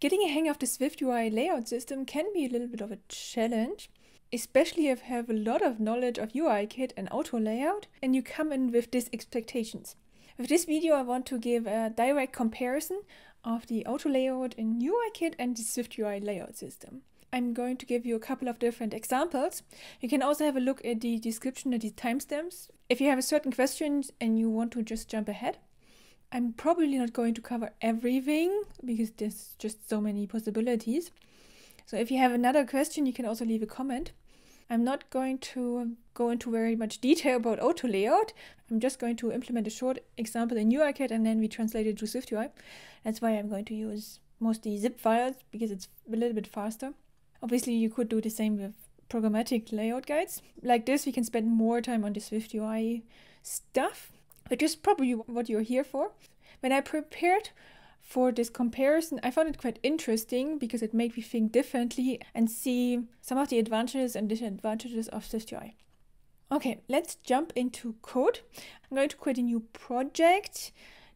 Getting a hang of the SwiftUI layout system can be a little bit of a challenge, especially if you have a lot of knowledge of UIKit and auto layout and you come in with these expectations. With this video, I want to give a direct comparison of the auto layout in UIKit and the SwiftUI layout system. I'm going to give you a couple of different examples. You can also have a look at the description at the timestamps. If you have a certain question and you want to just jump ahead, I'm probably not going to cover everything because there's just so many possibilities. So if you have another question, you can also leave a comment. I'm not going to go into very much detail about auto layout. I'm just going to implement a short example in UIKit and then we translate it to SwiftUI. That's why I'm going to use mostly xib files because it's a little bit faster. Obviously, you could do the same with programmatic layout guides. Like this, we can spend more time on the SwiftUI stuff, which is probably what you're here for. When I prepared for this comparison, I found it quite interesting because it made me think differently and see some of the advantages and disadvantages of SwiftUI. Okay, let's jump into code. I'm going to create a new project.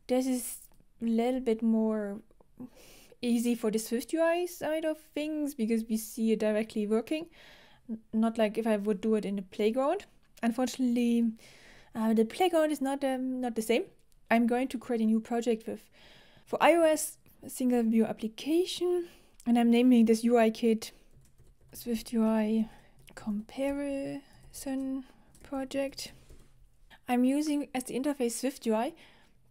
This is a little bit more easy for the SwiftUI side of things because we see it directly working. Not like if I would do it in the playground. Unfortunately, uh, the playground is not um, not the same. I'm going to create a new project with for iOS single view application, and I'm naming this UI kit SwiftUI comparison project. I'm using as the interface SwiftUI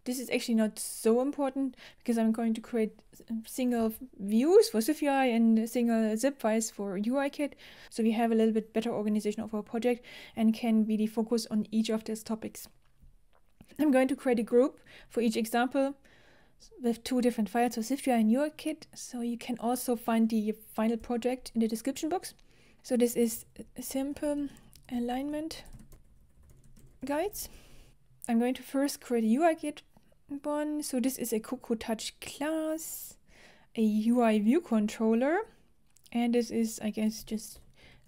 this is actually not so important because I'm going to create um, single views for SwiftUI and single xib files for UIKit. So we have a little bit better organization of our project and can really focus on each of these topics. I'm going to create a group for each example with two different files for SwiftUI and UIKit. So you can also find the final project in the description box. So this is simple alignment guides. I'm going to first create a UIKit one. So this is a Cocoa Touch class, a UI view controller, and this is, I guess, just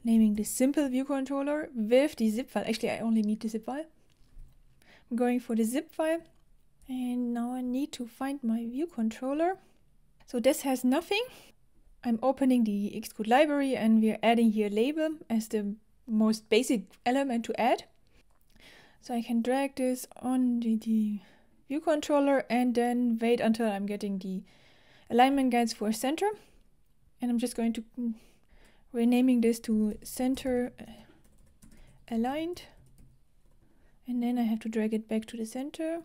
naming the simple view controller with the xib file. Actually, I only need the xib file. I'm going for the xib file, and now I need to find my view controller. So this has nothing. I'm opening the Xcode library and we're adding here label as the most basic element to add. So I can drag this on the, the view controller and then wait until I'm getting the alignment guides for center. And I'm just going to renaming this to center uh, aligned. And then I have to drag it back to the center.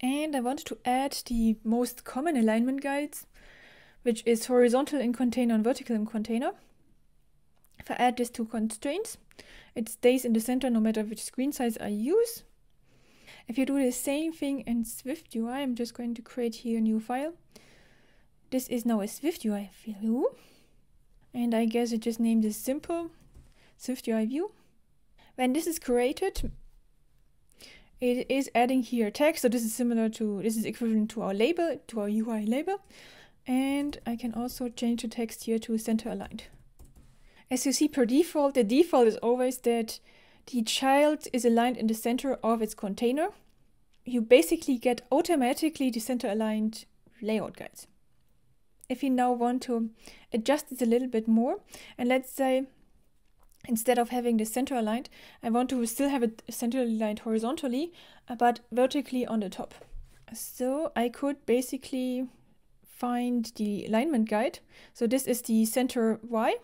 And I want to add the most common alignment guides, which is horizontal in container and vertical in container. If I add this to constraints, it stays in the center no matter which screen size I use. If you do the same thing in SwiftUI, I'm just going to create here a new file. This is now a SwiftUI view. And I guess I just named this simple SwiftUI view. When this is created, it is adding here text. So this is similar to, this is equivalent to our label, to our UI label. And I can also change the text here to center aligned. As you see per default, the default is always that the child is aligned in the center of its container. You basically get automatically the center aligned layout guides. If you now want to adjust it a little bit more, and let's say instead of having the center aligned, I want to still have it center aligned horizontally, uh, but vertically on the top. So I could basically find the alignment guide. So this is the center Y.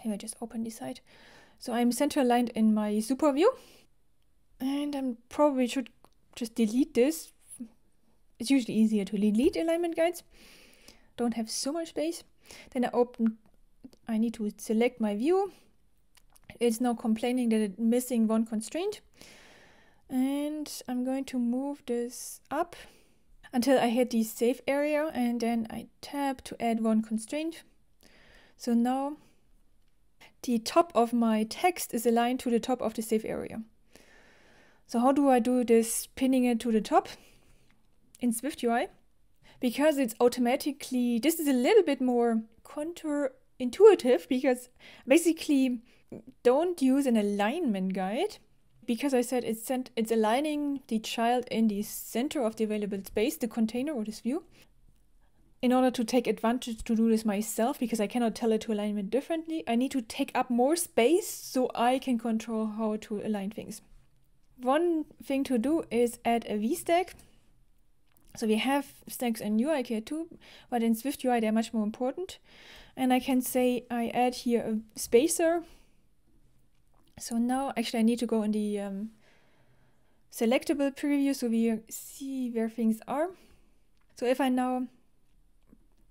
Here I just open the site. So I'm center aligned in my super view. And I probably should just delete this. It's usually easier to delete alignment guides. Don't have so much space. Then I open, I need to select my view. It's now complaining that it's missing one constraint. And I'm going to move this up until I hit the safe area and then I tap to add one constraint. So now the top of my text is aligned to the top of the safe area. So how do I do this pinning it to the top in SwiftUI? Because it's automatically, this is a little bit more counterintuitive because basically don't use an alignment guide because I said it's sent, it's aligning the child in the center of the available space, the container or this view. In order to take advantage to do this myself, because I cannot tell it to align it differently, I need to take up more space so I can control how to align things. One thing to do is add a VStack. So we have stacks in UIKit too, but in SwiftUI they're much more important. And I can say I add here a spacer. So now actually I need to go in the um, selectable preview so we see where things are. So if I now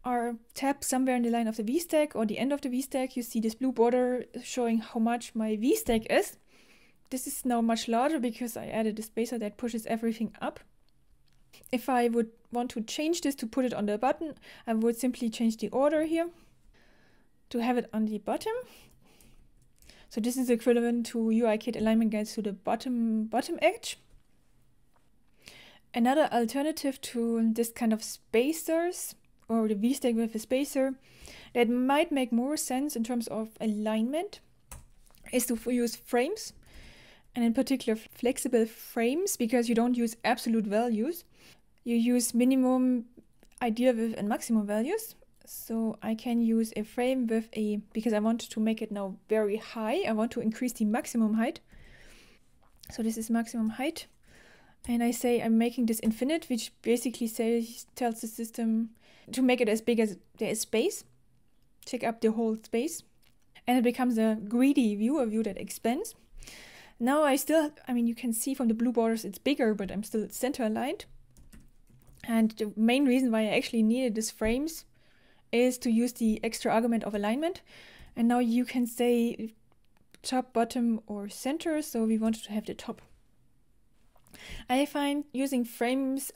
are tap somewhere in the line of the VStack or the end of the VStack, you see this blue border showing how much my VStack is. This is now much larger because I added a spacer that pushes everything up. If I would want to change this to put it on the button, I would simply change the order here to have it on the bottom. So this is equivalent to UIKit alignment guides to the bottom bottom edge. Another alternative to this kind of spacers or the VStack with a spacer that might make more sense in terms of alignment is to use frames and in particular flexible frames because you don't use absolute values. You use minimum, ideal with and maximum values. So I can use a frame with a, because I want to make it now very high, I want to increase the maximum height. So this is maximum height and I say I'm making this infinite, which basically says tells the system to make it as big as there is space, take up the whole space, and it becomes a greedy view, a view that expands. Now I still, I mean, you can see from the blue borders it's bigger, but I'm still center aligned. And the main reason why I actually needed these frames is to use the extra argument of alignment. And now you can say top, bottom, or center. So we wanted to have the top. I find using frames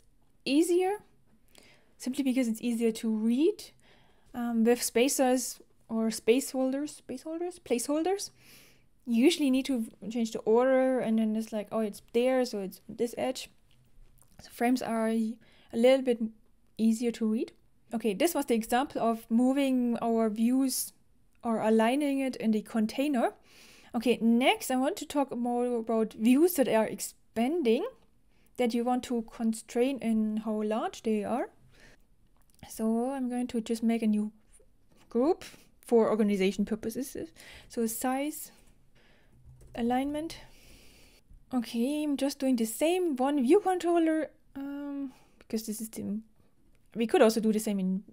easier simply because it's easier to read um, with spacers or space holders, space holders, placeholders. You usually need to change the order and then it's like, oh, it's there, so it's this edge. So frames are a little bit easier to read. Okay, this was the example of moving our views or aligning it in the container. Okay, next I want to talk more about views that are expanding that you want to constrain in how large they are. So I'm going to just make a new group for organization purposes. So size, alignment. Okay, I'm just doing the same one view controller um, because this is the. We could also do the same in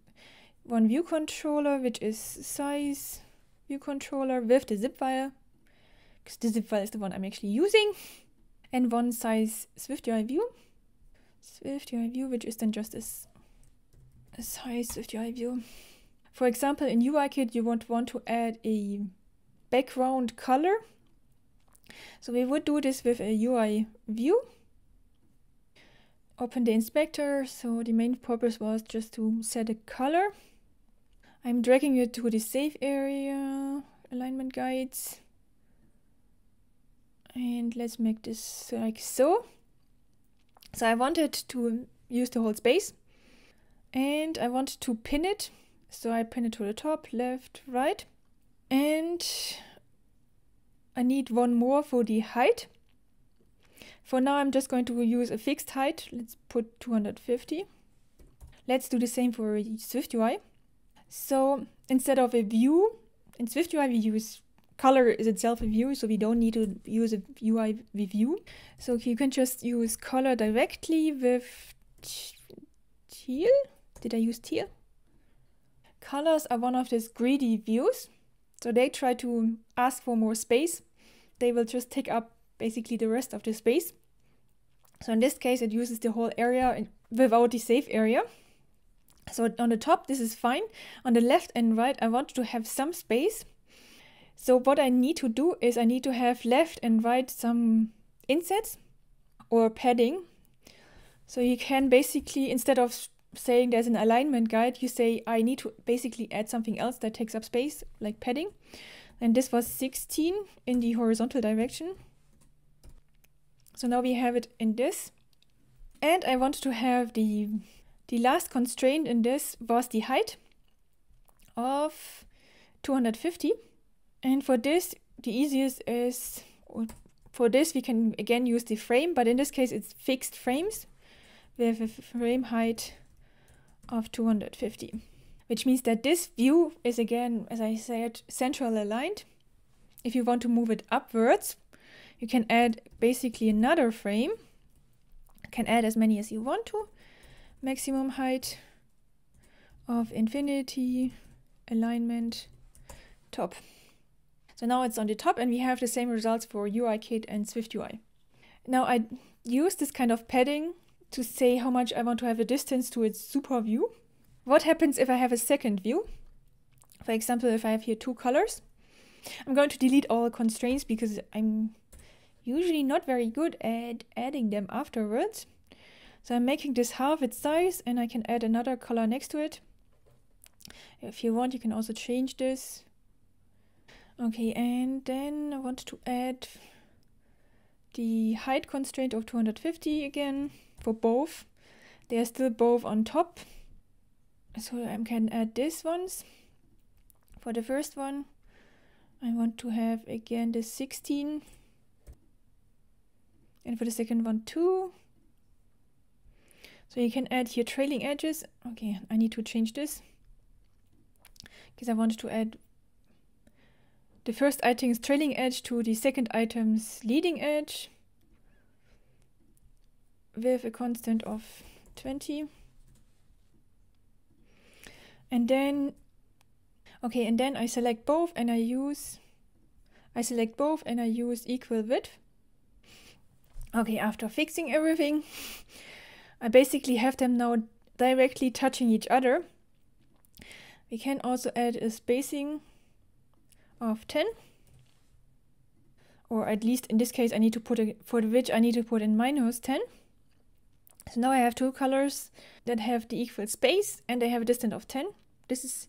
one view controller, which is size view controller with the xib file because the xib file is the one I'm actually using and one size SwiftUI view. SwiftUI view, which is then just as size SwiftUI view. For example, in UIKit, you want want to add a background color. So we would do this with a UI view. Open the inspector. So the main purpose was just to set a color. I'm dragging it to the safe area, alignment guides. And let's make this like so. So I wanted to use the whole space and I want to pin it. So I pin it to the top, left, right. And I need one more for the height. For now, I'm just going to use a fixed height. Let's put 250. Let's do the same for SwiftUI. So instead of a view, in SwiftUI we use color is itself a view, so we don't need to use a UI view. So you can just use color directly with teal. Did I use teal? Colors are one of these greedy views. So they try to ask for more space. They will just take up basically the rest of the space. So in this case, it uses the whole area without the safe area. So on the top, this is fine. On the left and right, I want to have some space. So what I need to do is I need to have left and right some insets or padding. So you can basically, instead of saying there's an alignment guide, you say I need to basically add something else that takes up space, like padding. And this was 16 in the horizontal direction. So now we have it in this. And I want to have the, the last constraint in this was the height of 250. And for this, the easiest is, for this we can again use the frame, but in this case it's fixed frames. We have a frame height of 250, which means that this view is again, as I said, central aligned. If you want to move it upwards, you can add basically another frame. You can add as many as you want to. Maximum height of infinity, alignment, top. So now it's on the top and we have the same results for UIKit and SwiftUI. Now I use this kind of padding to say how much I want to have a distance to its super view. What happens if I have a second view? For example, if I have here two colors, I'm going to delete all constraints because I'm usually not very good at adding them afterwards. So I'm making this half its size and I can add another color next to it. If you want, you can also change this. Okay, and then I want to add the height constraint of 250 again for both. They are still both on top. So I can add this ones. For the first one, I want to have again the 16. And for the second one, 2. So you can add here trailing edges. Okay, I need to change this because I want to add the first item's trailing edge to the second item's leading edge with a constant of 20. And then, okay, and then I select both and I use, I select both and I use equal width. Okay, after fixing everything, I basically have them now directly touching each other. We can also add a spacing of 10 or at least in this case I need to put a, for the width I need to put in minus 10 so now I have two colors that have the equal space and they have a distance of 10 this is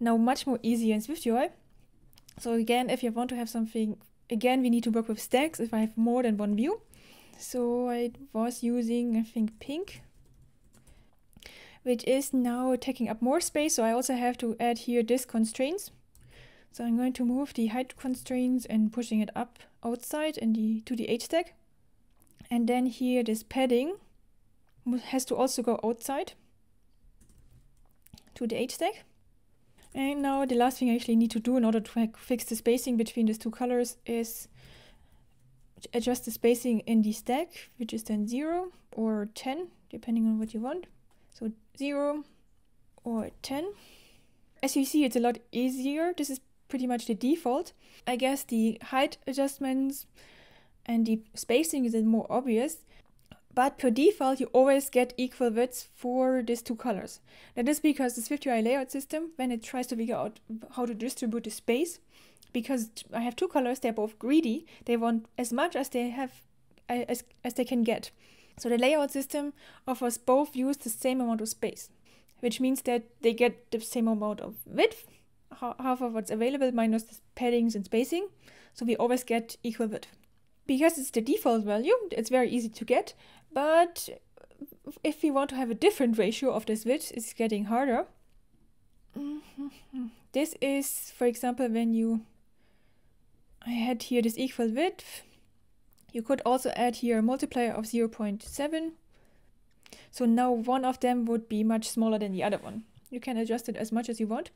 now much more easier in SwiftUI so again if you want to have something again we need to work with stacks if I have more than one view. So I was using I think pink which is now taking up more space. So I also have to add here this constraints. So I'm going to move the height constraints and pushing it up outside in the to the H stack. And then here this padding has to also go outside to the H stack. And now the last thing I actually need to do in order to fix the spacing between these two colors is adjust the spacing in the stack, which is then 0 or 10, depending on what you want. So 0 or 10. As you see, it's a lot easier. This is pretty much the default. I guess the height adjustments and the spacing is more obvious, but per default you always get equal widths for these two colors. That is because the SwiftUI layout system, when it tries to figure out how to distribute the space, because I have two colors, they're both greedy, they want as much as they have as, as they can get. So the layout system offers both views the same amount of space, which means that they get the same amount of width half of what's available minus the paddings and spacing. So we always get equal width. Because it's the default value, it's very easy to get, but if we want to have a different ratio of this width, it's getting harder. Mm-hmm. This is, for example, when you I had here this equal width. You could also add here a multiplier of 0.7. So now one of them would be much smaller than the other one. You can adjust it as much as you want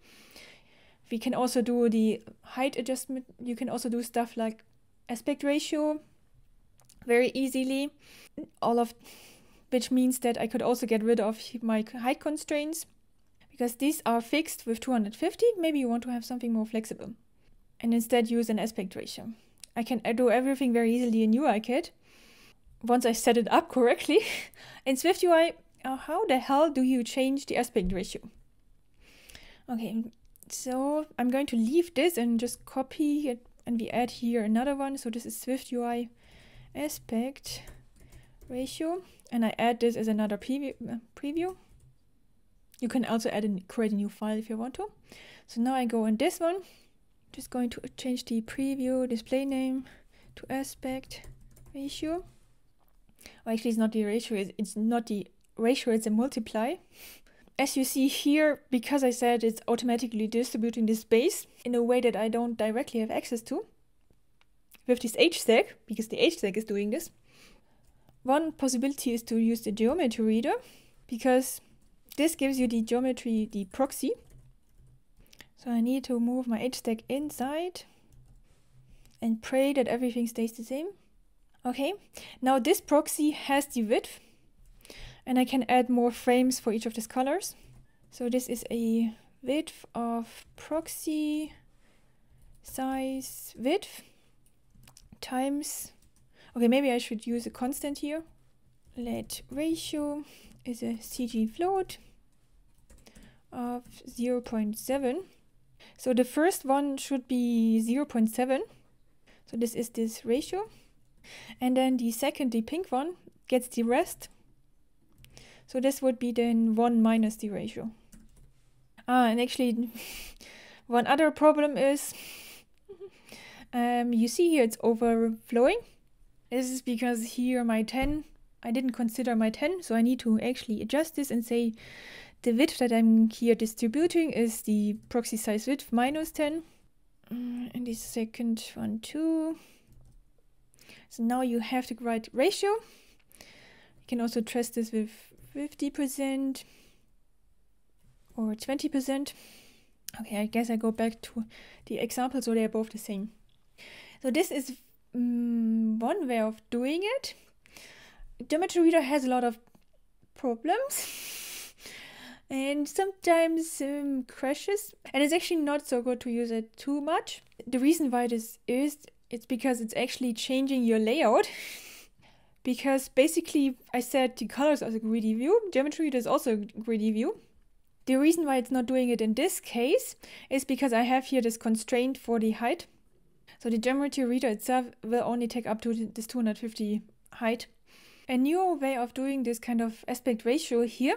we can also do the height adjustment. You can also do stuff like aspect ratio very easily. All of which means that I could also get rid of my height constraints because these are fixed with 250. Maybe you want to have something more flexible and instead use an aspect ratio. I can do everything very easily in UIKit once I set it up correctly. in SwiftUI, uh, how the hell do you change the aspect ratio? Okay, so I'm going to leave this and just copy it and we add here another one. So this is Swift UI aspect ratio and I add this as another preview. You can also add and create a new file if you want to. So now I go in this one, just going to change the preview display name to aspect ratio. Or actually it's not the ratio, it's not the ratio, it's a multiply as you see here, because I said it's automatically distributing the space in a way that I don't directly have access to, with this H stack, because the H stack is doing this, one possibility is to use the geometry reader, because this gives you the geometry, the proxy. So I need to move my H stack inside and pray that everything stays the same. Okay, now this proxy has the width and I can add more frames for each of these colors. So this is a width of proxy size width times, okay, maybe I should use a constant here. Let ratio is a CG float of 0 0.7. So the first one should be 0 0.7. So this is this ratio. And then the second, the pink one, gets the rest. So this would be then 1 minus the ratio. Ah, and actually, one other problem is, um, you see here it's overflowing. This is because here my 10, I didn't consider my 10, so I need to actually adjust this and say the width that I'm here distributing is the proxy size width minus 10. Mm, and the second one too. So now you have the right ratio. You can also test this with 50% or 20%. Okay, I guess I go back to the example so they're both the same. So this is um, one way of doing it. Geometry Reader has a lot of problems and sometimes um, crashes and it's actually not so good to use it too much. The reason why this is it's because it's actually changing your layout. because basically, I said the colors are a greedy view. Geometry is also a greedy view. The reason why it's not doing it in this case is because I have here this constraint for the height. So the geometry reader itself will only take up to this 250 height. A new way of doing this kind of aspect ratio here,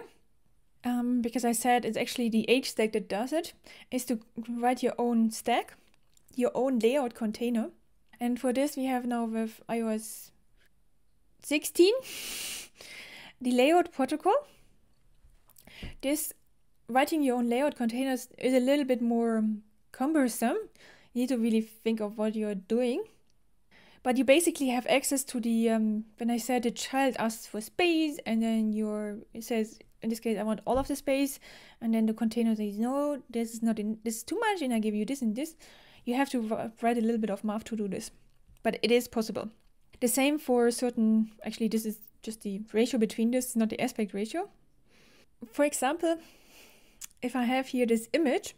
um, because I said it's actually the H stack that does it, is to write your own stack, your own layout container. And for this, we have now with iOS 16 the layout protocol. This writing your own layout containers is a little bit more cumbersome. You need to really think of what you're doing. But you basically have access to the, um, when I said the child asks for space, and then your, it says, in this case, I want all of the space, and then the container says, no, this is not, in, this is too much, and I give you this and this you have to write a little bit of math to do this. But it is possible. The same for certain, actually, this is just the ratio between this, not the aspect ratio. For example, if I have here this image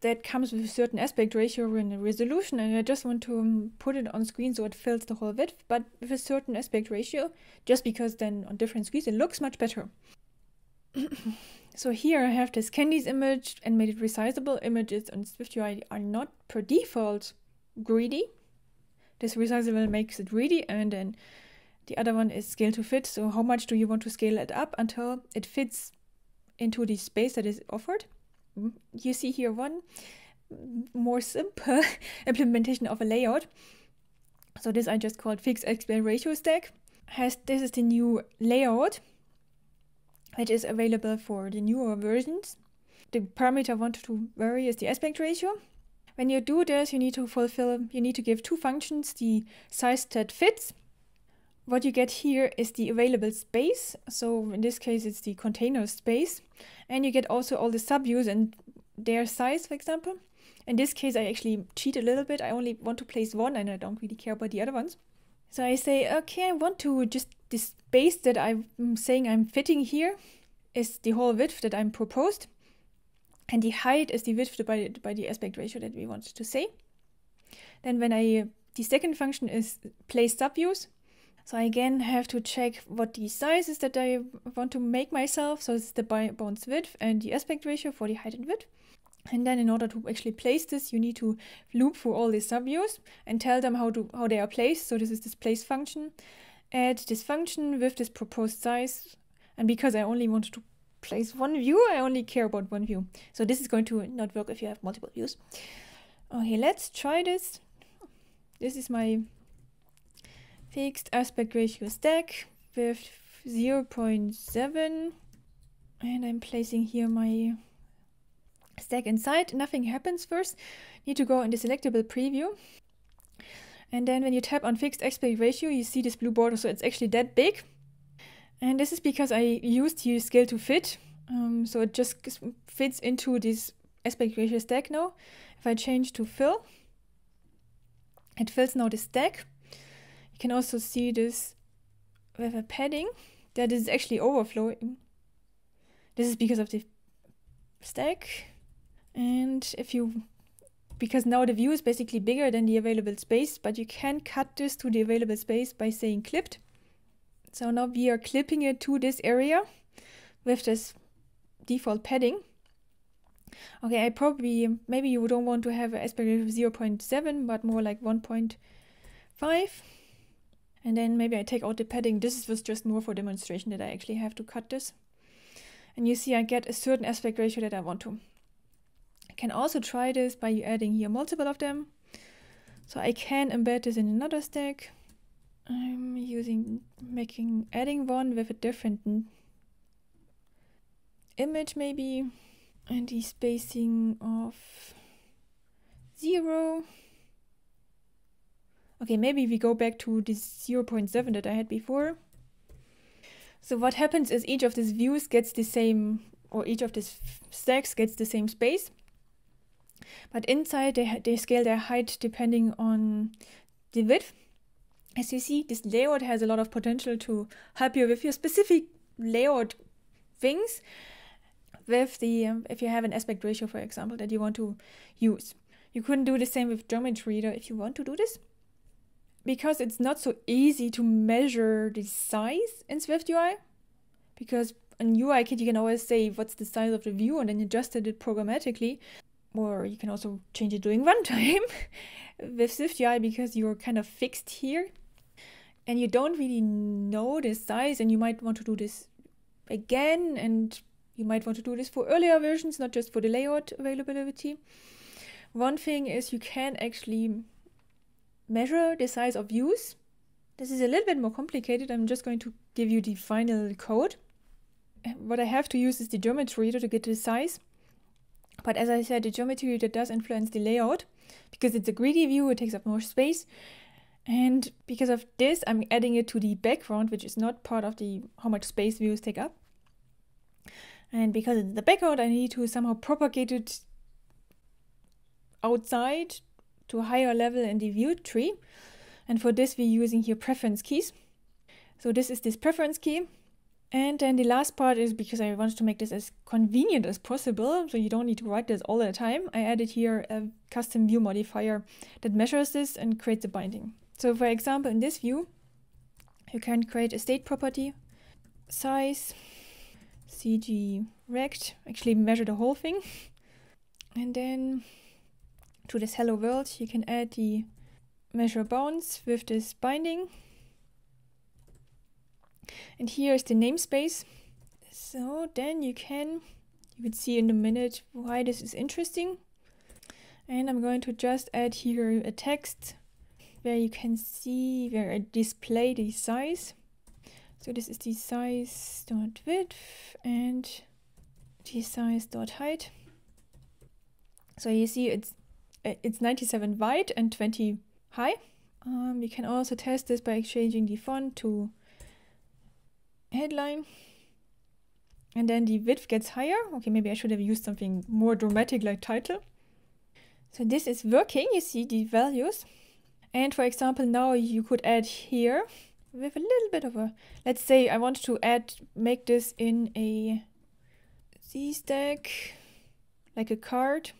that comes with a certain aspect ratio and resolution, and I just want to um, put it on screen so it fills the whole width, but with a certain aspect ratio, just because then on different screens it looks much better. So here I have this candies image and made it resizable. Images on SwiftUI are not per default greedy. This resizable makes it greedy and then the other one is scale to fit. So how much do you want to scale it up until it fits into the space that is offered? You see here one more simple implementation of a layout. So this I just called fixed aspect ratio stack. Has this is the new layout which is available for the newer versions. The parameter I want to vary is the aspect ratio. When you do this, you need to fulfill, you need to give two functions, the size that fits. What you get here is the available space. So in this case, it's the container space. And you get also all the subviews and their size, for example. In this case, I actually cheat a little bit. I only want to place one and I don't really care about the other ones. So I say, okay, I want to just this space that I'm saying I'm fitting here is the whole width that I'm proposed. And the height is the width by, by the aspect ratio that we want to say. Then when I, the second function is place subviews. So I again have to check what the size is that I want to make myself. So it's the bounds width and the aspect ratio for the height and width. And then in order to actually place this, you need to loop through all these subviews and tell them how to how they are placed. So this is this place function. Add this function with this proposed size. And because I only wanted to place one view, I only care about one view. So this is going to not work if you have multiple views. Okay, let's try this. This is my fixed aspect ratio stack with 0.7 and I'm placing here my stack inside. Nothing happens first. Need to go in the selectable preview. And then when you tap on fixed aspect ratio, you see this blue border. So it's actually that big. And this is because I used here scale to fit Um, so it just fits into this aspect ratio stack now. If I change to fill, it fills now the stack. You can also see this with a padding that is actually overflowing. This is because of the stack. And if you, because now the view is basically bigger than the available space, but you can cut this to the available space by saying clipped. So now we are clipping it to this area with this default padding. Okay, I probably, maybe you don't want to have an aspect of 0.7, but more like 1.5. And then maybe I take out the padding. This was just more for demonstration that I actually have to cut this. And you see I get a certain aspect ratio that I want to. I can also try this by adding here multiple of them. So I can embed this in another stack. I'm using, making, adding one with a different image maybe. And the spacing of zero. Okay, maybe we go back to this 0.7 that I had before. So what happens is each of these views gets the same, or each of these stacks gets the same space. But inside they, they scale their height depending on the width. As you see, this layout has a lot of potential to help you with your specific layout things. With the, um, if you have an aspect ratio, for example, that you want to use. You couldn't do the same with Geometry Reader if you want to do this because it's not so easy to measure the size in SwiftUI, because in UIKit you can always say what's the size of the view and then adjust it programmatically, or you can also change it during runtime with SwiftUI because you're kind of fixed here and you don't really know the size and you might want to do this again and you might want to do this for earlier versions, not just for the layout availability. One thing is you can actually measure the size of views. This is a little bit more complicated. I'm just going to give you the final code. What I have to use is the geometry to get the size. But as I said, the geometry reader does influence the layout because it's a greedy view, it takes up more space. And because of this, I'm adding it to the background, which is not part of the how much space views take up. And because it's the background, I need to somehow propagate it outside to a higher level in the view tree. And for this, we're using here preference keys. So this is this preference key. And then the last part is because I want to make this as convenient as possible, so you don't need to write this all the time. I added here a custom view modifier that measures this and creates a binding. So for example, in this view, you can create a state property, size, cg rect, actually measure the whole thing. And then to this hello world, you can add the measure bounds with this binding. And here is the namespace. So then you can, you will see in a minute why this is interesting. And I'm going to just add here a text where you can see where I display the size. So this is the size dot width and the size dot height. So you see it's it's 97 wide and 20 high. Um, we can also test this by exchanging the font to headline. And then the width gets higher. Okay, maybe I should have used something more dramatic like title. So this is working, you see the values. And for example, now you could add here with a little bit of a, let's say I want to add, make this in a Z stack, like a card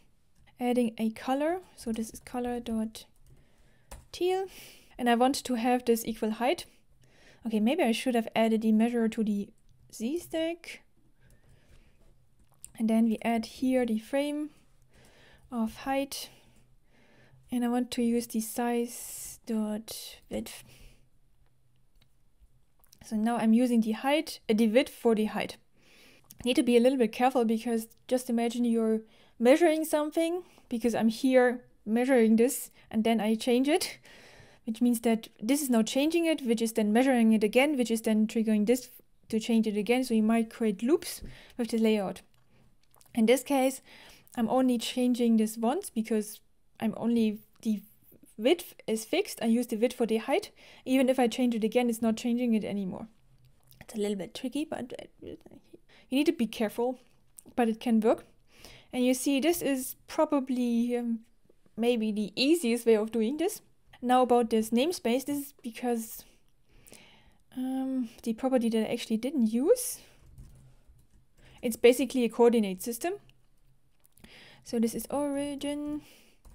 adding a color. So this is color dot teal. And I want to have this equal height. Okay, maybe I should have added the measure to the Z stack. And then we add here the frame of height. And I want to use the size dot width. So now I'm using the height, uh, the width for the height. Need to be a little bit careful because just imagine you're measuring something because I'm here measuring this and then I change it, which means that this is now changing it, which is then measuring it again, which is then triggering this to change it again. So you might create loops with the layout. In this case, I'm only changing this once because I'm only the width is fixed. I use the width for the height. Even if I change it again, it's not changing it anymore. It's a little bit tricky, but you You need to be careful, but it can work. And you see, this is probably um, maybe the easiest way of doing this. Now about this namespace, this is because um, the property that I actually didn't use. It's basically a coordinate system. So this is origin,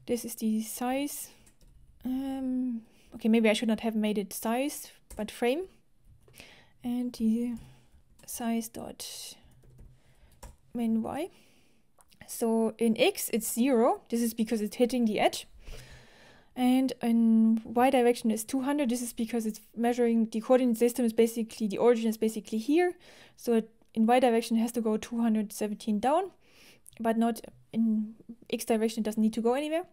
this is the size. Um, okay, maybe I should not have made it size, but frame. And the size dot min y. So in x it's zero. This is because it's hitting the edge. And in y direction is 200. This is because it's measuring the coordinate system is basically, the origin is basically here. So in y direction it has to go 217 down, but not in x direction, it doesn't need to go anywhere.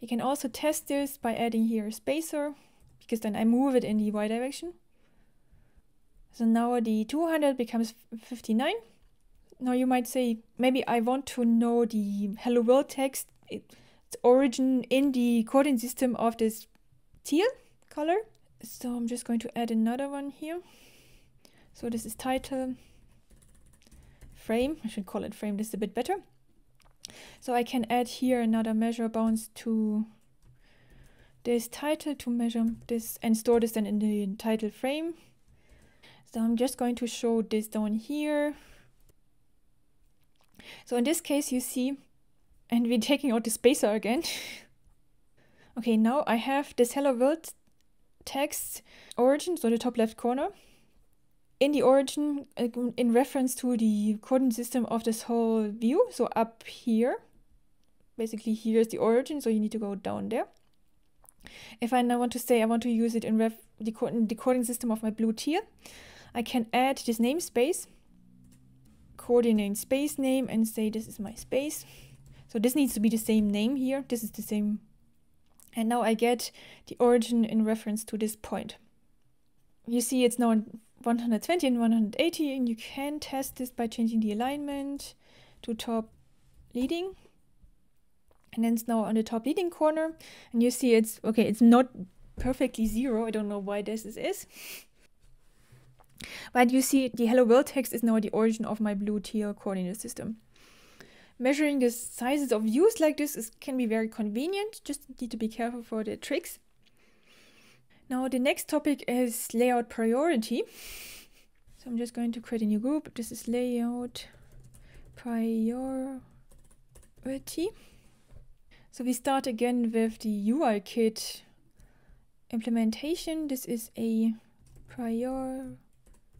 You can also test this by adding here a spacer, because then I move it in the y direction. So now the 200 becomes 59. Now you might say, maybe I want to know the hello world text. It, origin in the coordinate system of this teal color. So I'm just going to add another one here. So this is title frame. I should call it frame. This is a bit better. So I can add here another measure bounds to this title to measure this and store this then in the title frame. So I'm just going to show this down here. So in this case, you see and we're taking out the spacer again. okay, now I have this hello world text origin, so the top left corner. In the origin, uh, in reference to the coordinate system of this whole view, so up here, basically here is the origin, so you need to go down there. If I now want to say I want to use it in ref the, co the coordinate system of my blue tier, I can add this namespace, coordinate space name, and say this is my space. So this needs to be the same name here. This is the same. And now I get the origin in reference to this point. You see it's now 120 and 180 and you can test this by changing the alignment to top leading. And then it's now on the top leading corner. And you see it's, okay, it's not perfectly zero. I don't know why this is. But you see the hello world text is now the origin of my blue teal coordinate system. Measuring the sizes of views like this is, can be very convenient, just need to be careful for the tricks. Now the next topic is layout priority. So I'm just going to create a new group. This is layout priority. So we start again with the UI kit implementation. This is a priority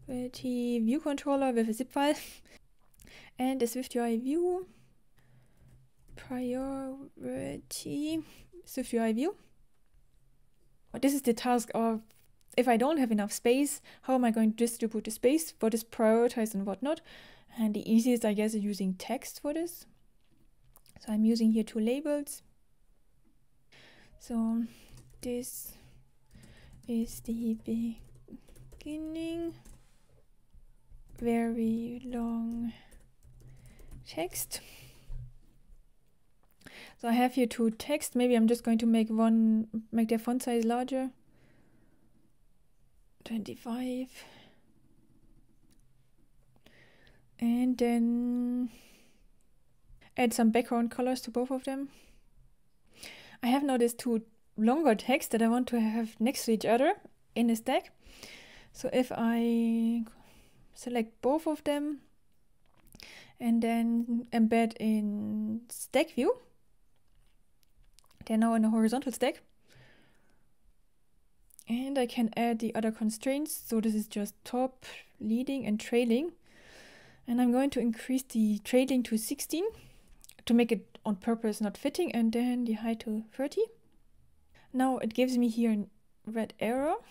view controller with a xib file and a SwiftUI view priority SwiftUI view. This is the task of if I don't have enough space, how am I going to distribute the space? What is prioritized and what not? And the easiest, I guess, is using text for this. So I'm using here two labels. So this is the beginning, very long text. So I have here two text. Maybe I'm just going to make one, make their font size larger. 25. And then add some background colors to both of them. I have now these two longer texts that I want to have next to each other in a stack. So if I select both of them and then embed in stack view, they're now in a horizontal stack. And I can add the other constraints. So this is just top, leading and trailing. And I'm going to increase the trailing to 16 to make it on purpose not fitting and then the height to 30. Now it gives me here a red arrow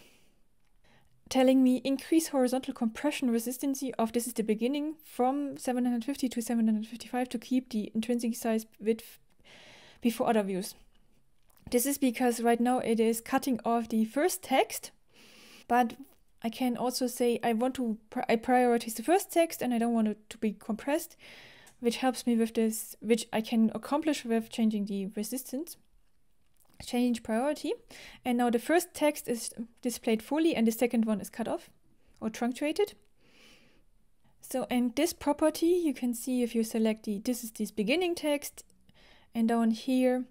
telling me increase horizontal compression resistance of this is the beginning from 750 to 755 to keep the intrinsic size width before other views. This is because right now it is cutting off the first text, but I can also say I want to I prioritize the first text and I don't want it to be compressed, which helps me with this, which I can accomplish with changing the resistance. Change priority. And now the first text is displayed fully and the second one is cut off or truncated. So in this property, you can see if you select the, this is this beginning text, and down here,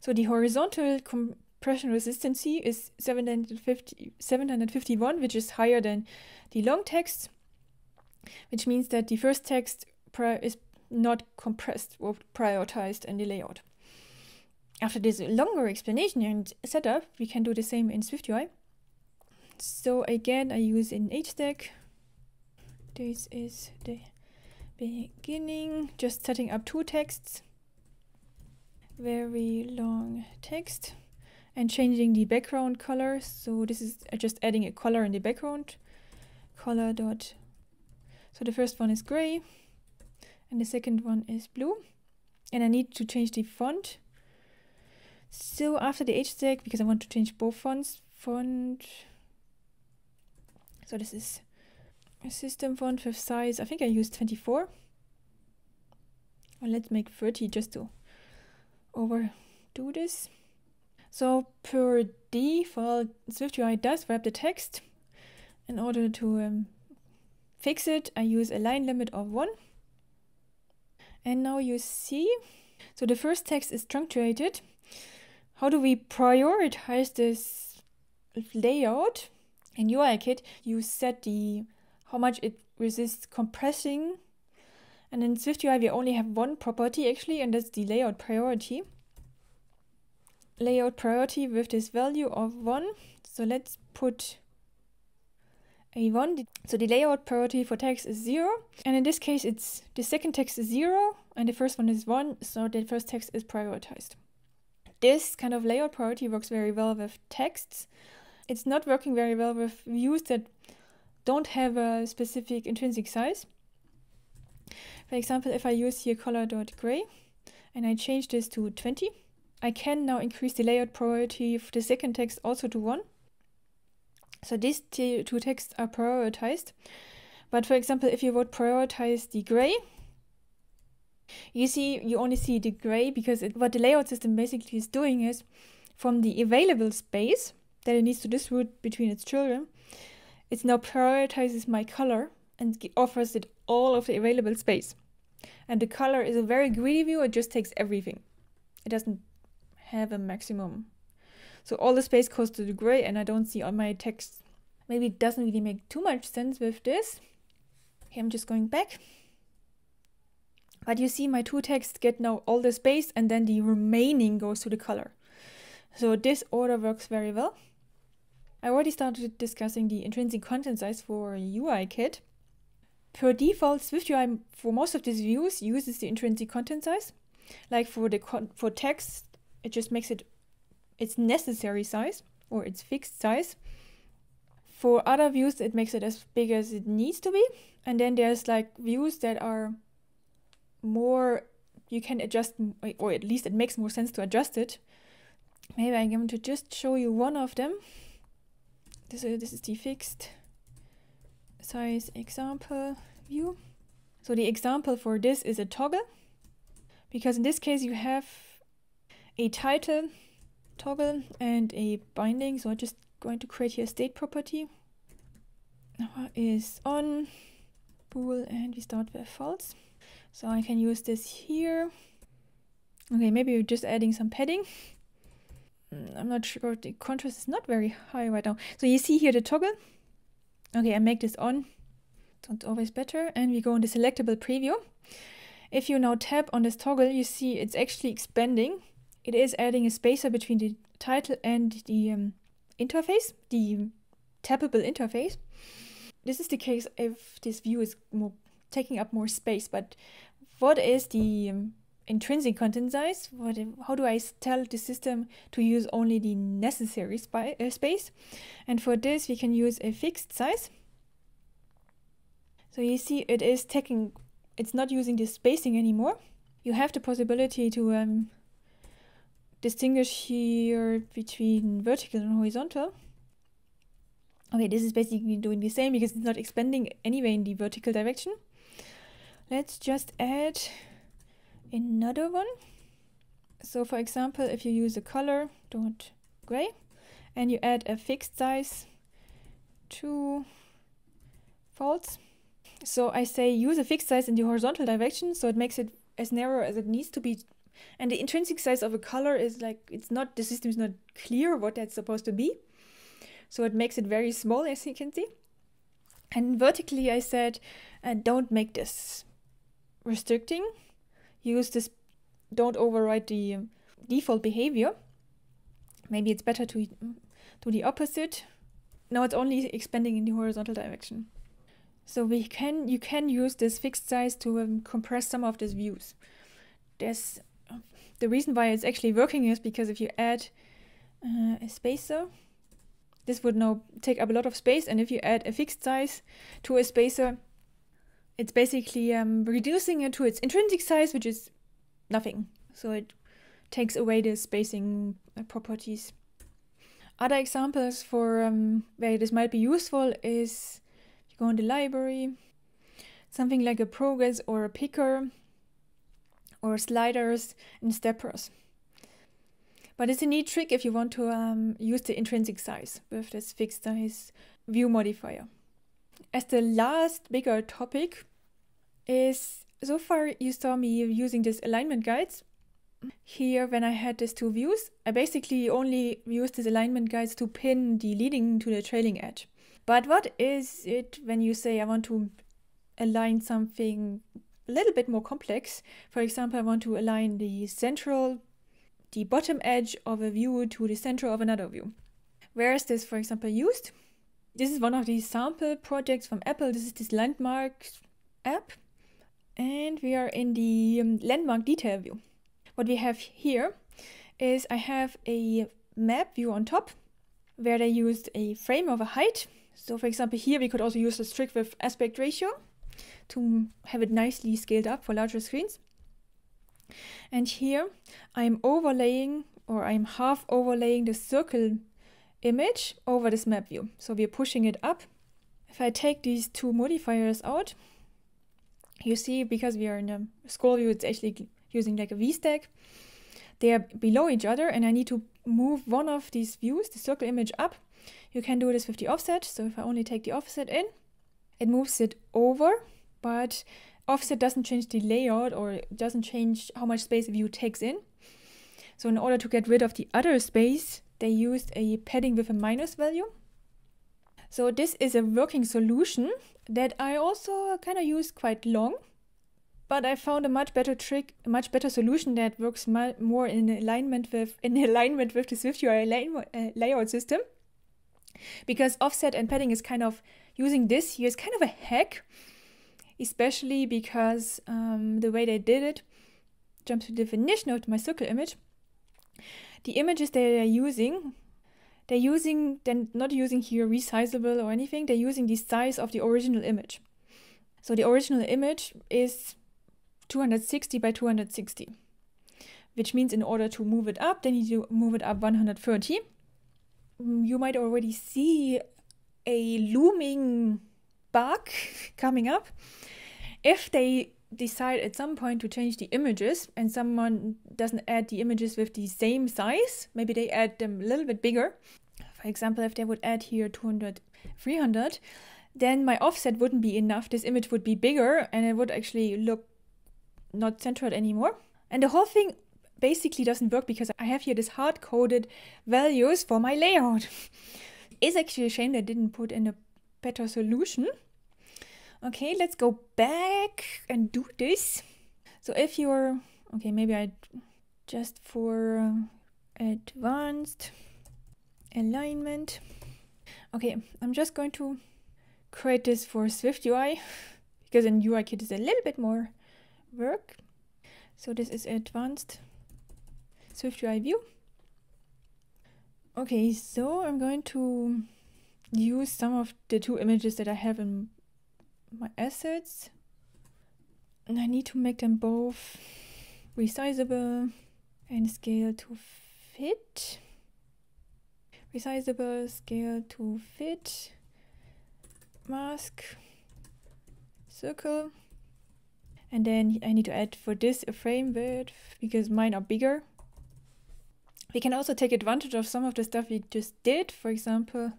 so the horizontal compression resistance is 750, 751, which is higher than the long text, which means that the first text is not compressed or prioritized in the layout. After this longer explanation and setup, we can do the same in SwiftUI. So again, I use an HStack. This is the beginning, just setting up two texts. Very long text and changing the background color. So this is uh, just adding a color in the background. Color dot. So the first one is gray and the second one is blue. And I need to change the font. So after the HStack, because I want to change both fonts, font. So this is a system font with size. I think I used 24. Well, let's make 30 just to overdo this. So per default, SwiftUI does wrap the text. In order to um, fix it, I use a line limit of 1. And now you see, so the first text is truncated. How do we prioritize this layout? In UIKit, you set the how much it resists compressing. And in SwiftUI, we only have one property actually, and that's the layout priority. Layout priority with this value of 1. So let's put a1. So the layout priority for text is 0. And in this case, it's the second text is 0 and the first one is 1. So the first text is prioritized. This kind of layout priority works very well with texts. It's not working very well with views that don't have a specific intrinsic size. For example, if I use here color.gray and I change this to 20, I can now increase the layout priority of the second text also to 1. So these two texts are prioritized. But for example, if you would prioritize the gray, you see, you only see the gray because it, what the layout system basically is doing is from the available space that it needs to distribute between its children, it now prioritizes my color and offers it all of the available space. And the color is a very greedy view, it just takes everything. It doesn't have a maximum so all the space goes to the gray and I don't see all my text. Maybe it doesn't really make too much sense with this. Okay, I'm just going back. But you see my two texts get now all the space and then the remaining goes to the color. So this order works very well. I already started discussing the intrinsic content size for UIKit. Per default, SwiftUI for most of these views uses the intrinsic content size. Like for the for text, it just makes it its necessary size or its fixed size. For other views, it makes it as big as it needs to be. And then there's like views that are more, you can adjust, or at least it makes more sense to adjust it. Maybe I'm going to just show you one of them. This is, this is the fixed size example view. So the example for this is a toggle, because in this case you have a title toggle and a binding. So I'm just going to create here a state property. Is on bool and we start with false. So I can use this here. Okay, maybe we're just adding some padding. Mm, I'm not sure, the contrast is not very high right now. So you see here the toggle. Okay, I make this on. It's always better. And we go in the selectable preview. If you now tap on this toggle, you see it's actually expanding it is adding a spacer between the title and the um, interface, the tappable interface. This is the case if this view is more taking up more space, but what is the um, intrinsic content size? What, how do I tell the system to use only the necessary uh, space? And for this, we can use a fixed size. So you see, it is taking, it's not using the spacing anymore. You have the possibility to um, distinguish here between vertical and horizontal. Okay, this is basically doing the same because it's not expanding anyway in the vertical direction. Let's just add another one. So for example, if you use a color dot gray and you add a fixed size to false, So I say use a fixed size in the horizontal direction so it makes it as narrow as it needs to be. And the intrinsic size of a color is like, it's not, the system is not clear what that's supposed to be. So it makes it very small as you can see. And vertically I said, uh, don't make this restricting. Use this, don't override the default behavior. Maybe it's better to do the opposite. Now it's only expanding in the horizontal direction. So we can you can use this fixed size to um, compress some of these views. There's the reason why it's actually working is because if you add uh, a spacer, this would now take up a lot of space, and if you add a fixed size to a spacer, it's basically um, reducing it to its intrinsic size, which is nothing. So it takes away the spacing uh, properties. Other examples for um, where this might be useful is if you go in the library, something like a progress or a picker or sliders and steppers. But it's a neat trick if you want to um, use the intrinsic size with this fixed size view modifier. As the last bigger topic is so far you saw me using this alignment guides here, when I had these two views, I basically only used these alignment guides to pin the leading to the trailing edge. But what is it when you say I want to align something a little bit more complex? For example, I want to align the central, the bottom edge of a view to the center of another view. Where is this, for example, used? This is one of the sample projects from Apple. This is this landmark app. And we are in the um, landmark detail view what we have here is I have a map view on top where they used a frame of a height. So for example, here we could also use the trick with aspect ratio to have it nicely scaled up for larger screens. And here I'm overlaying or I'm half overlaying the circle image over this map view. So we're pushing it up. If I take these two modifiers out, you see because we are in a scroll view, it's actually using like a VStack. They are below each other and I need to move one of these views, the circle image up. You can do this with the offset. So if I only take the offset in, it moves it over, but offset doesn't change the layout or doesn't change how much space a view takes in. So in order to get rid of the other space, they used a padding with a minus value. So this is a working solution that I also kind of used quite long but I found a much better trick, a much better solution that works more in alignment with in alignment with the SwiftUI uh, layout system. Because offset and padding is kind of using this here is kind of a hack, especially because um, the way they did it. Jump to the definition of my circle image. The images that they are using, they're using they're not using here resizable or anything. They're using the size of the original image. So the original image is 260 by 260, which means in order to move it up, then you move it up 130. Mm, you might already see a looming bug coming up. If they decide at some point to change the images and someone doesn't add the images with the same size, maybe they add them a little bit bigger. For example, if they would add here 200, 300, then my offset wouldn't be enough. This image would be bigger and it would actually look not centered anymore. And the whole thing basically doesn't work because I have here this hard coded values for my layout. it's actually a shame they didn't put in a better solution. Okay, let's go back and do this. So if you're, okay, maybe I just for advanced alignment. Okay, I'm just going to create this for Swift UI because in UIKit is a little bit more work. So this is advanced Swift UI view. Okay, so I'm going to use some of the two images that I have in my assets. And I need to make them both resizable and scale to fit. Resizable, scale to fit, mask, circle. And then I need to add for this a frame width because mine are bigger. We can also take advantage of some of the stuff we just did. For example,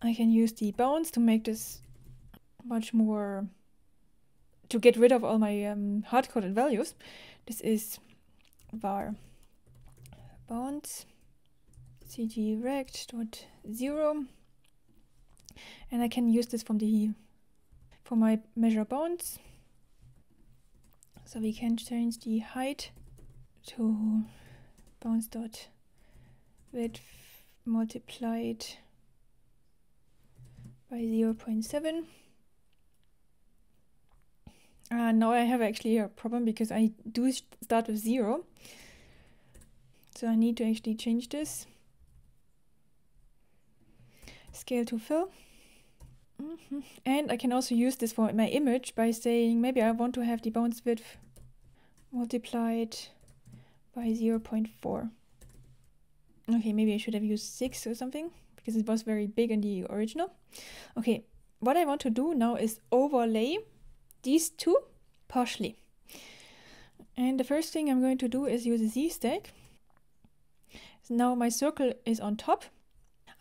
I can use the bounds to make this much more to get rid of all my um, hard-coded values. This is var bounds cg rect dot zero and I can use this from the for my measure bounds so we can change the height to bounds dot width multiplied by 0 0.7 uh, now I have actually a problem because I do start with 0 so I need to actually change this scale to fill Mm -hmm. And I can also use this for my image by saying maybe I want to have the bounds width multiplied by 0 0.4. Okay, maybe I should have used 6 or something because it was very big in the original. Okay, what I want to do now is overlay these two partially. And the first thing I'm going to do is use a z-stack. So now my circle is on top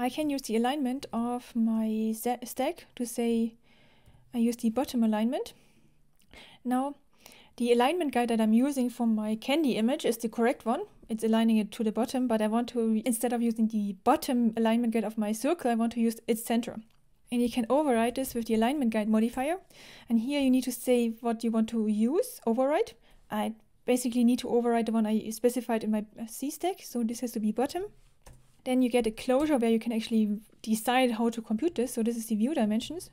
I can use the alignment of my stack to say I use the bottom alignment. Now, the alignment guide that I'm using for my candy image is the correct one. It's aligning it to the bottom, but I want to, instead of using the bottom alignment guide of my circle, I want to use its center. And you can override this with the alignment guide modifier. And here you need to say what you want to use, override. I basically need to override the one I specified in my uh, Z stack. So this has to be bottom. Then you get a closure where you can actually decide how to compute this. So this is the view dimensions.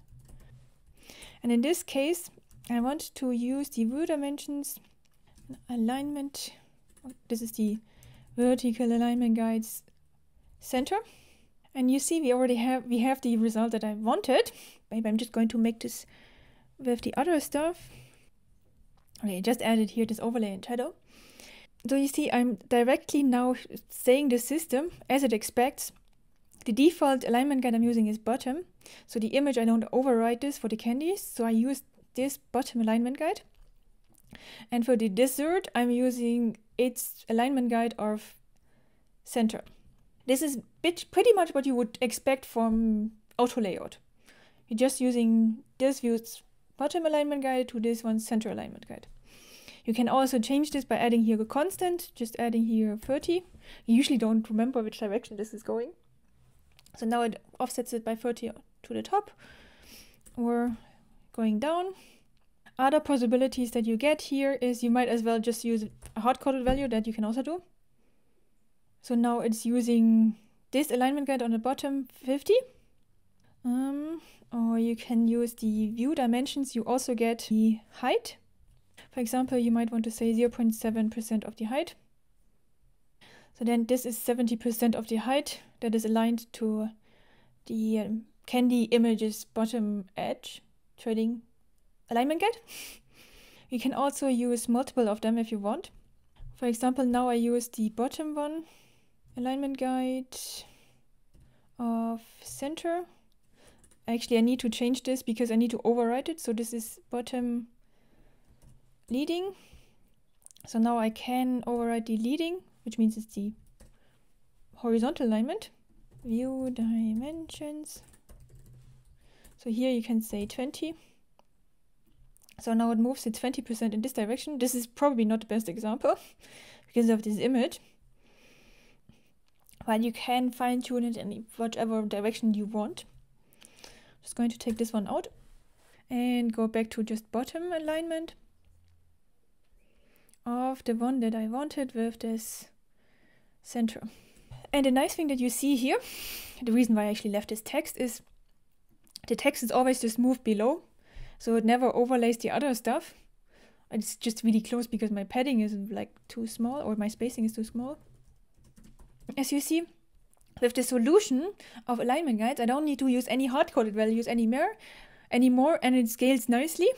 And in this case, I want to use the view dimensions alignment. This is the vertical alignment guides center. And you see we already have we have the result that I wanted. Maybe I'm just going to make this with the other stuff. Okay, just added here this overlay and shadow. So you see, I'm directly now saying the system, as it expects, the default alignment guide I'm using is bottom. So the image, I don't override this for the candies. So I use this bottom alignment guide. And for the dessert, I'm using its alignment guide of center. This is bit, pretty much what you would expect from auto layout. You're just using this view's bottom alignment guide to this one's center alignment guide. You can also change this by adding here a constant, just adding here 30. You usually don't remember which direction this is going. So now it offsets it by 30 to the top or going down. Other possibilities that you get here is you might as well just use a hard-coded value that you can also do. So now it's using this alignment guide on the bottom 50. Um, or you can use the view dimensions. You also get the height for example, you might want to say 0.7% of the height. So then this is 70% of the height that is aligned to the um, candy image's bottom edge trading alignment guide. you can also use multiple of them if you want. For example, now I use the bottom one alignment guide of center. Actually, I need to change this because I need to overwrite it. So this is bottom leading. So now I can override the leading, which means it's the horizontal alignment. View dimensions. So here you can say 20. So now it moves it 20% in this direction. This is probably not the best example because of this image. But you can fine tune it in whatever direction you want. Just going to take this one out and go back to just bottom alignment of the one that I wanted with this center. And the nice thing that you see here, the reason why I actually left this text is the text is always just moved below, so it never overlays the other stuff. It's just really close because my padding is like too small or my spacing is too small. As you see, with the solution of alignment guides, I don't need to use any hard-coded values anymore, anymore, and it scales nicely.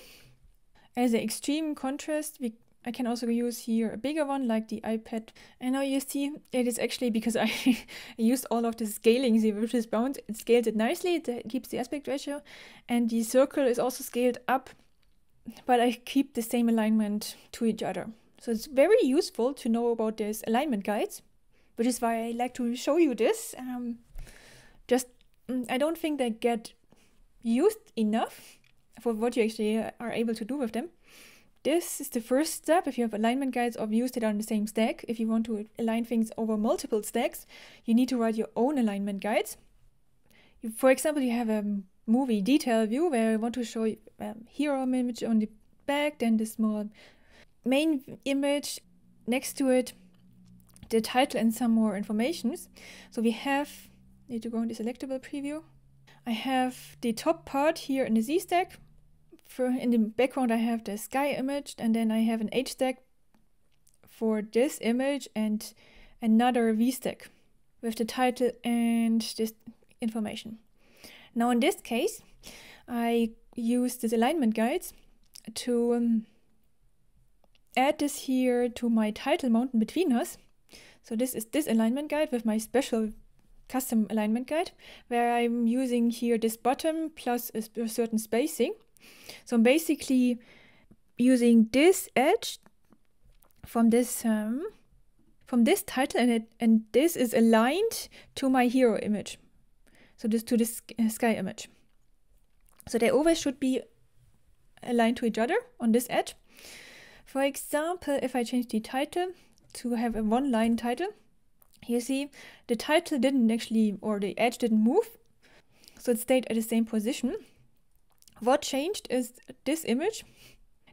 As an extreme contrast, we I can also use here a bigger one like the iPad. And now you see it is actually because I used all of the scaling, the virtuous bounds, it scales it nicely, it keeps the aspect ratio. And the circle is also scaled up, but I keep the same alignment to each other. So it's very useful to know about this alignment guides, which is why I like to show you this. Um, just, mm, I don't think they get used enough for what you actually are able to do with them. This is the first step if you have alignment guides or views that are on the same stack. If you want to align things over multiple stacks, you need to write your own alignment guides. For example, you have a movie detail view where I want to show a hero image on the back, then the small main image next to it, the title and some more informations. So we have, need to go into selectable preview. I have the top part here in the Z stack. For in the background, I have the sky image, and then I have an H stack for this image and another V stack with the title and this information. Now, in this case, I use this alignment guides to um, add this here to my title mountain between us. So this is this alignment guide with my special custom alignment guide where I'm using here this bottom plus a, certain spacing. So I'm basically using this edge from this um, from this title and it and this is aligned to my hero image. So this to this uh, sky image. So they always should be aligned to each other on this edge. For example, if I change the title to have a one line title, you see the title didn't actually, or the edge didn't move, so it stayed at the same position. What changed is this image.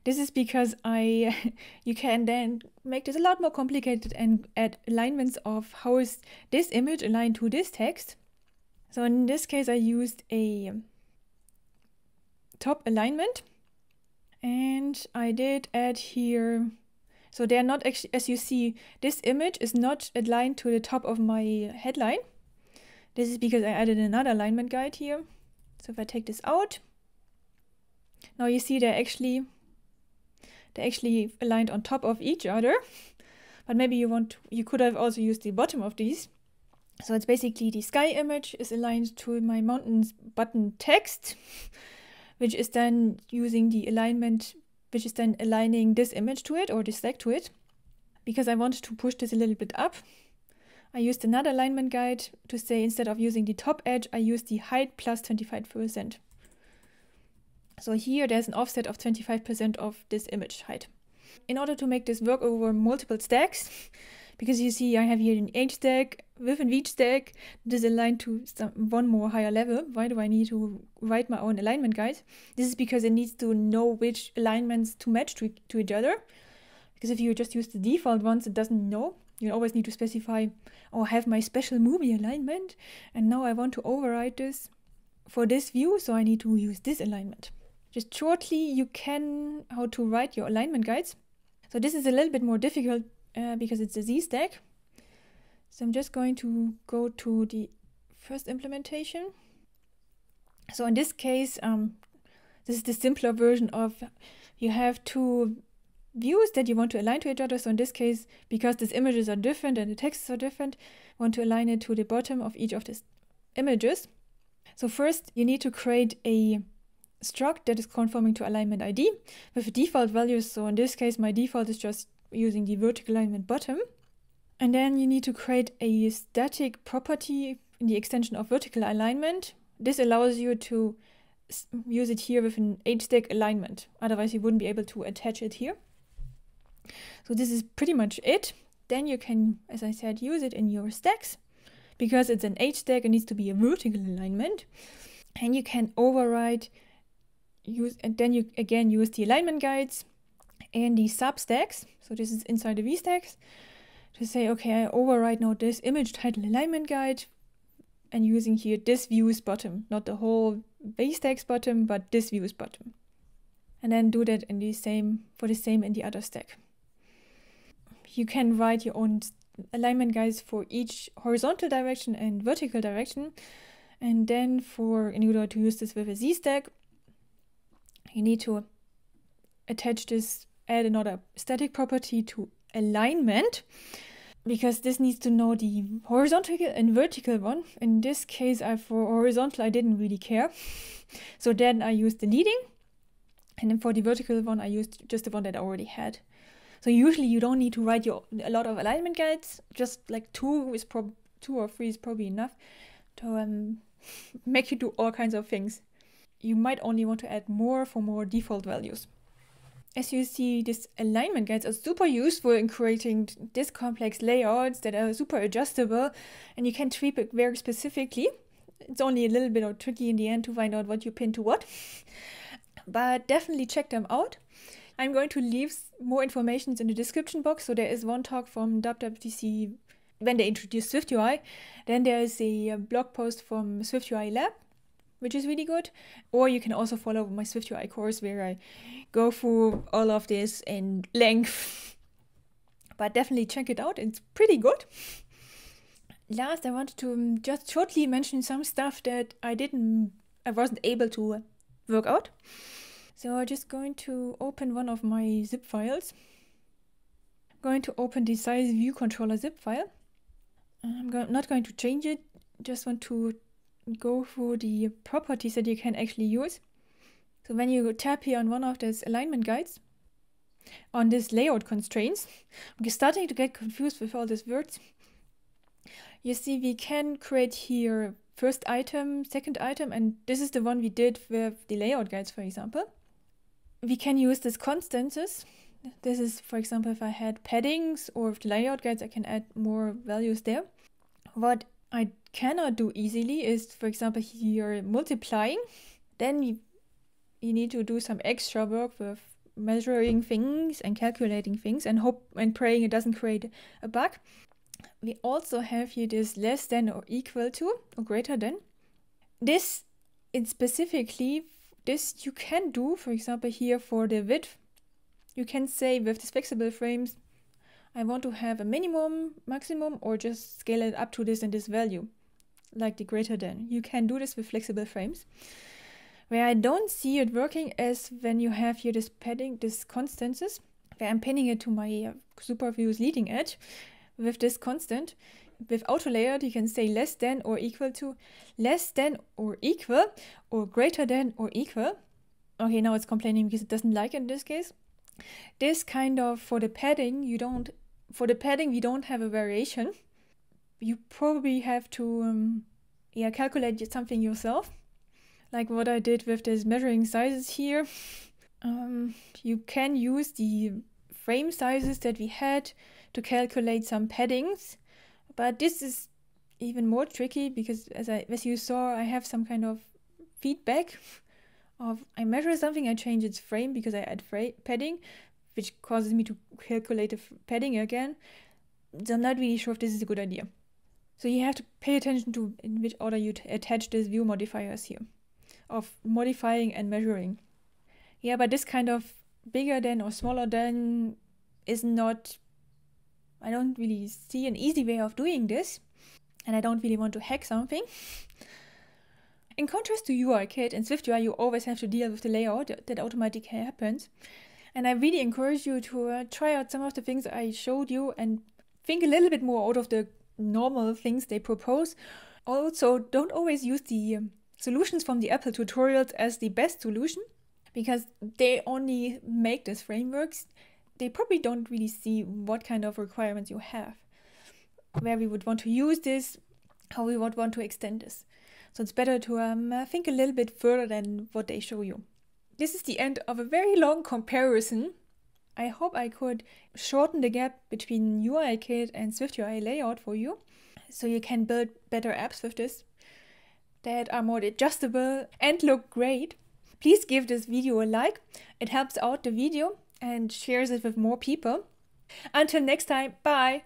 This is because I, you can then make this a lot more complicated and add alignments of how is this image aligned to this text. So in this case, I used a top alignment and I did add here so they're not actually as you see this image is not aligned to the top of my headline. This is because I added another alignment guide here. So if I take this out now you see they're actually they're actually aligned on top of each other. But maybe you want you could have also used the bottom of these. So it's basically the sky image is aligned to my mountains button text, which is then using the alignment, which is then aligning this image to it or this stack to it. Because I wanted to push this a little bit up, I used another alignment guide to say instead of using the top edge, I use the height plus 25%. So here there's an offset of 25% of this image height. In order to make this work over multiple stacks, because you see I have here an H stack with an each stack that is aligned to some, one more higher level. Why do I need to write my own alignment guide? This is because it needs to know which alignments to match to, to each other. Because if you just use the default ones, it doesn't know. You always need to specify, oh, have my special movie alignment, and now I want to override this for this view, so I need to use this alignment. Just shortly, you can how to write your alignment guides. So this is a little bit more difficult uh, because it's a Z stack. So I'm just going to go to the first implementation. So in this case, um, this is the simpler version of you have two views that you want to align to each other. So in this case, because these images are different and the texts are different, want to align it to the bottom of each of these images. So first you need to create a struct that is conforming to alignment ID with default values. So in this case, my default is just using the vertical alignment bottom. And then you need to create a static property in the extension of vertical alignment. This allows you to use it here with an H-stack alignment. Otherwise, you wouldn't be able to attach it here. So this is pretty much it. Then you can, as I said, use it in your stacks. Because it's an H-stack, it needs to be a vertical alignment. And you can override use and then you again use the alignment guides and the substacks. So this is inside the vstacks to say, okay, I override now this image title alignment guide and using here this view's bottom, not the whole vstacks bottom, but this view's bottom. And then do that in the same for the same in the other stack. You can write your own alignment guides for each horizontal direction and vertical direction. And then for in order to use this with a Z stack, you need to attach this add another static property to alignment because this needs to know the horizontal and vertical one. In this case, I for horizontal I didn't really care. So then I used the leading. And then for the vertical one, I used just the one that I already had. So usually you don't need to write your a lot of alignment guides. Just like two is prob two or three is probably enough to um, make you do all kinds of things. you might only want to add more for more default values. As you see, these alignment guides are super useful in creating this complex layouts that are super adjustable and you can tweak it very specifically. It's only a little bit of tricky in the end to find out what you pin to what, but definitely check them out. I'm going to leave more information in the description box. So there is one talk from WWDC when they introduced SwiftUI. Then there is a uh, blog post from SwiftUI Lab which is really good. Or you can also follow my SwiftUI course where I go through all of this in length. but definitely check it out, it's pretty good. Last, I wanted to um, just shortly mention some stuff that I didn't, I wasn't able to work out. So I'm just going to open one of my xib files. I'm going to open the size view controller xib file. I'm go not going to change it, just want to go through the properties that you can actually use. So when you tap here on one of these alignment guides, on this layout constraints, I'm starting to get confused with all these words. You see we can create here first item, second item, and this is the one we did with the layout guides, for example. We can use these constances. This is, for example, if I had paddings or with the layout guides, I can add more values there. What I cannot do easily is, for example, here multiplying. Then you, you need to do some extra work with measuring things and calculating things and hope and praying it doesn't create a bug. We also have here this less than or equal to or greater than. This in specifically this you can do, for example, here for the width. You can say with these flexible frames I want to have a minimum, maximum, or just scale it up to this and this value, like the greater than. You can do this with flexible frames. Where I don't see it working is when you have here this padding, this constances, where I'm pinning it to my uh, superviews leading edge with this constant. With auto layout, you can say less than or equal to, less than or equal, or greater than or equal. Okay, now it's complaining because it doesn't like it in this case. This kind of, for the padding, you don't for the padding, we don't have a variation. You probably have to um, yeah, calculate something yourself. Like what I did with these measuring sizes here. Um, you can use the frame sizes that we had to calculate some paddings. But this is even more tricky because as I as you saw, I have some kind of feedback of I measure something, I change its frame because I add padding, which causes me to calculate the padding again. So I'm not really sure if this is a good idea. So you have to pay attention to in which order you attach these view modifiers here of modifying and measuring. Yeah, but this kind of bigger than or smaller than is not, I don't really see an easy way of doing this. And I don't really want to hack something. In contrast to UIKit and SwiftUI, you always have to deal with the layout that automatically happens. And I really encourage you to uh, try out some of the things I showed you and think a little bit more out of the normal things they propose. Also, don't always use the um, solutions from the Apple tutorials as the best solution because they only make these frameworks. They probably don't really see what kind of requirements you have, where we would want to use this, how we would want to extend this. So it's better to um, uh, think a little bit further than what they show you. This is the end of a very long comparison. I hope I could shorten the gap between UIKit and SwiftUI layout for you, so you can build better apps with this that are more adjustable and look great. Please give this video a like, it helps out the video and shares it with more people. Until next time, bye!